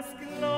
mezclar.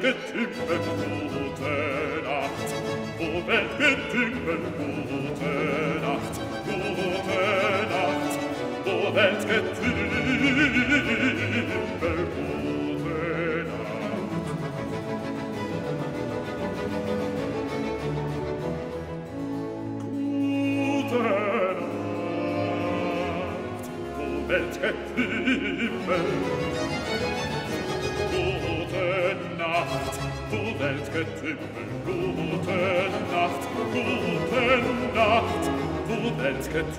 Getim ben gute Nacht, O Welt, Getim ben gute Nacht, gute Nacht, O Welt, Getim ben gute Nacht. Gute Nacht, O Welt, Getim ben gute guten Nacht, guten Nacht, guten Nacht.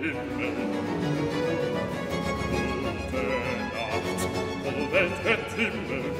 Himmel. Gute Nacht, o Welt, Himmel,